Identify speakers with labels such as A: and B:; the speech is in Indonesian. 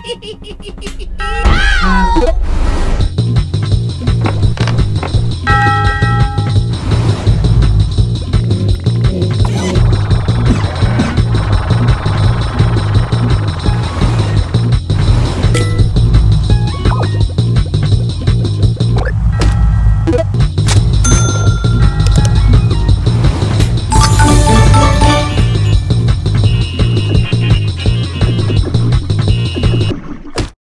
A: wow.